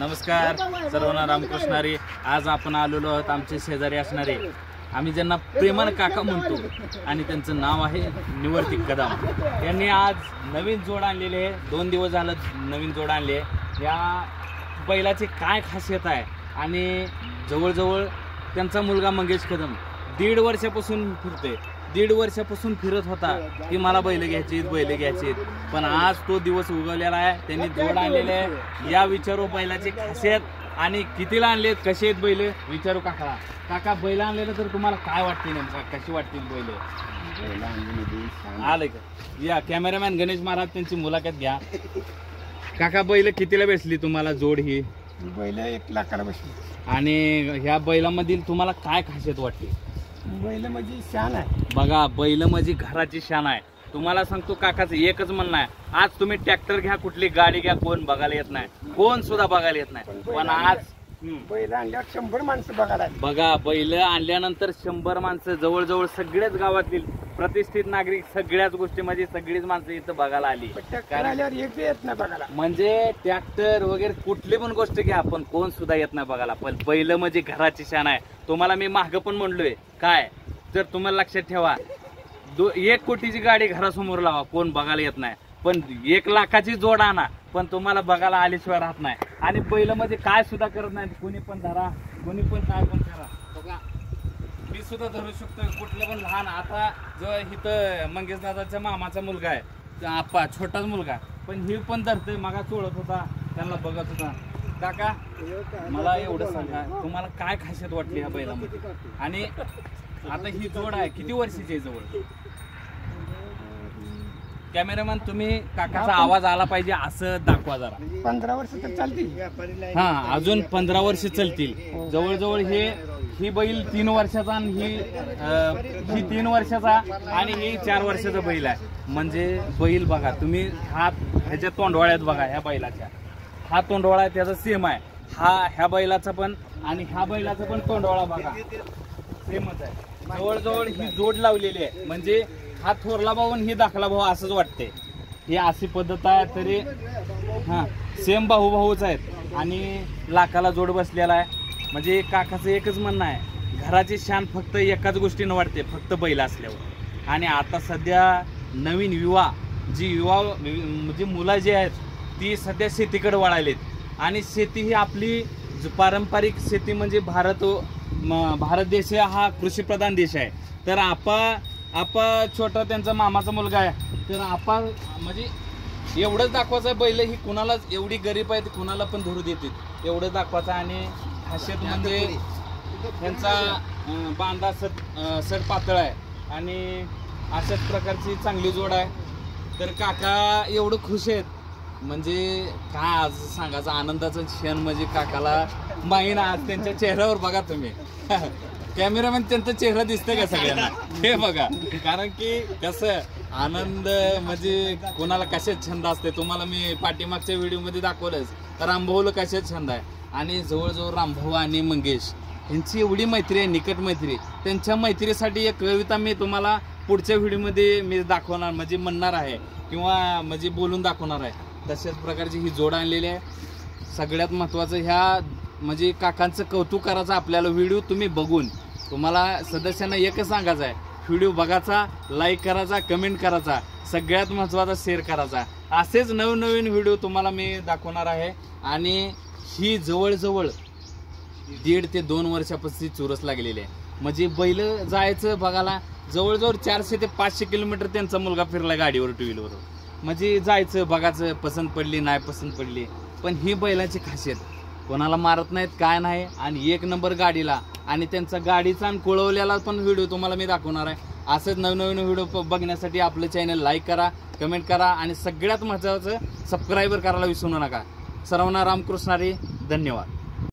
नमस्कार. सर्वांना रामकृष्णारी. आज आपण आलेलो आहोत आमचे शेजारी असणारे. आम्ही ज्यांना प्रेमान काका म्हणतो आणि त्यांचं नाव आहे निवर्ती कदम. यांनी आज नवीन जोड आणलेले आहे. दोन दिवस झालं नवीन जोड आणले या बैलाची काय खासियत आहे? आणि जवळजवळ त्यांचा मुलगा मंगेश कदम दीड वर्षापासून फिरते दीड वर्षापासून फिरत होता. की मला बैल घ्यायची बैल घ्यायची. पण आज तो दिवस उगवलेला आहे. त्यांनी जोड आणलेले आहे. या विचारू बैलाची खासियत आणि कितीला आणलेत कसे आहेत बैल विचारू काका काका बैल आणलेलं तर तुम्हाला काय वाटते नेमका? कशी वाटतील बैल? आलंय का या कॅमेरामॅन गणेश महाराज त्यांची मुलाखत घ्या. काका बैल कितीला भेटली तुम्हाला जोड ही? बैल एक लाखाला बसली. आणि ह्या बैलामधील तुम्हाला काय खासियत वाटते बैल म्हणजे शान आहे. बघा बैल म्हणजे घराची शान आहे. तुम्हाला सांगतो काकाचं एकच म्हणणं आहे. आज तुम्ही ट्रॅक्टर घ्या कुठली गाडी घ्या कोण बघायला येत नाही. कोण सुद्धा बघायला येत नाही. पण आज बैल आणल्यावर शंभर माणसं बघायला आली. बघा बैल आणल्यानंतर शंभर माणसं जवळजवळ सगळ्याच गावातील प्रतिष्ठित नागरिक सगळ्याच गोष्टीमध्ये सगळीच माणसं इथं बघायला आली. पण ट्रॅक्टर कारण आल्यावर एक बी येत नाही बघायला. म्हणजे ट्रॅक्टर वगैरे कुठली पण गोष्ट घ्या पण कोण सुद्धा येत नाही बघायला. पण पहिलं म्हणजे घराची शान आहे. तुम्हाला मी माग पण म्हणलोय. काय? तर तुम्हाला लक्षात ठेवा. दो एक कोटीची गाडी घरासमोर लावा. कोण बघायला येत नाही. पण एक लाखाची जोड आणा पण तुम्हाला बघायला आल्याशिवाय राहत नाही. आणि पहिलं काय सुद्धा करत नाही कोणी पण धरा कोणी पण काय पण करा. बघा मी सुद्धा धरू शकतो कुठलं पण लहान. आता जो इथं मंगेश दादाच्या मामाचा मुलगा आहे आप्पा छोटाच मुलगा. आहे. पण ही पण धरतोय मागा चोळत होता त्यांना बघत होता. काका मला एवढं सांगा तुम्हाला काय खासियत वाटली ह्या बैलामध्ये? आणि आता ही जोड आहे किती वर्षाची आहे जवळ? कॅमेरामॅन तुम्ही काकाचा आवाज आला पाहिजे असं दाखवा जरा. पंधरा वर्ष तर चालतील. हा अजून पंधरा वर्ष चालतील. जवळजवळ हे ही बैल तीन वर्षाचा आणि ही ही तीन वर्षाचा आणि ही चार वर्षाचा बैल आहे. म्हणजे बैल बघा तुम्ही हा ह्याच्या तोंडवाळ्यात बघा ह्या बैलाच्या. हा तोंडवाळा त्याचा सेम आहे. हा ह्या बैलाचा पण आणि ह्या बैलाचा पण तोंडवाळा बघा. सेमच आहे. जवळजवळ ही जोड लावलेली आहे. म्हणजे हा थोरला भाऊ आणि ही दाखला भाऊ असंच वाटते ही अशी पद्धत आहे तरी हां सेम भाऊ भाऊच आहेत. आणि लाखाला जोड बसलेला आहे. म्हणजे काकाचं एकच म्हणणं आहे. घराची शान फक्त एकाच गोष्टीनं वाटते फक्त बैल असल्यावर. आणि आता सध्या नवीन युवा जी युवा म्हणजे मुलं जी आहेत ती सध्या शेतीकडे वळालेत. आणि शेती ही आपली ज- पारंपरिक शेती म्हणजे भारत म- भारत देश हा कृषीप्रधान देश आहे. तर आपा आपा छोटा त्यांचा मामाचा मुलगा आहे. तर आपा म्हणजे एवढंच दाखवायचं बैल ही कुणालाच एवढी गरीब आहे ती कुणाला पण धरू देतात एवढं दाखवायचं आणि खासियत म्हणजे त्यांचा बांधा सट सट पातळ आहे. आणि अशाच प्रकारची चांगली जोड आहे. तर काका एवढं खुश आहेत. म्हणजे काय आज सांगायचं आनंदाचं क्षण म्हणजे काकाला माहीन आज त्यांच्या चेहऱ्यावर बघा तुम्ही. कॅमेरामॅन त्यांचा चेहरा दिसतोय का सगळ्यांना? हे बघा. कारण की कसं आनंद म्हणजे कोणाला कशात छंद असते तुम्हाला मी पाठीमागच्या व्हिडिओमध्ये दाखवलंच. रामभाऊला कशात छंद आहे? आणि जवळजवळ रामभाऊ आणि मंगेश यांची एवढी मैत्री आहे निकट मैत्री त्यांच्या मैत्रीसाठी एक कविता मी तुम्हाला पुढच्या व्हिडिओमध्ये मी दाखवणार म्हणजे म्हणणार आहे किंवा म्हणजे बोलून दाखवणार आहे. तशाच प्रकारची ही जोड आणलेली आहे. सगळ्यात महत्त्वाचं ह्या म्हणजे काकांचं कौतुक करायचं आपल्याला व्हिडिओ तुम्ही बघून. तुम्हाला सदस्यांना एकच सांगायचं आहे व्हिडिओ बघायचा लाईक करायचा कमेंट करायचा सगळ्यात महत्त्वाचा शेअर करायचा. असेच नवनवीन व्हिडिओ तुम्हाला मी दाखवणार आहे. आणि ही जवळजवळ दीड ते दोन वर्षापासून चुरस लागलेली आहे. म्हणजे बैल जायचं बघायला जवळजवळ चारशे ते पाचशे किलोमीटर त्यांचा मुलगा फिरला गाडीवर टू व्हीलरवर म्हणजे जायचं बघायचं पसंत पडली नाही पसंत पडली. पण ही बैलाची खासियत कोणाला मारत नाहीत काय नाही. आणि एक नंबर गाडीला. आणि त्यांचा गाडीचा आणि कुळवल्याला पण व्हिडिओ तुम्हाला मी दाखवणार आहे. असंच नवनवीन व्हिडिओ बघण्यासाठी आपलं चॅनल लाईक करा कमेंट करा आणि सगळ्यात महत्त्वाचं सबस्क्राईबर करायला विसरू नका. सर्वांना रामकृष्णारी धन्यवाद.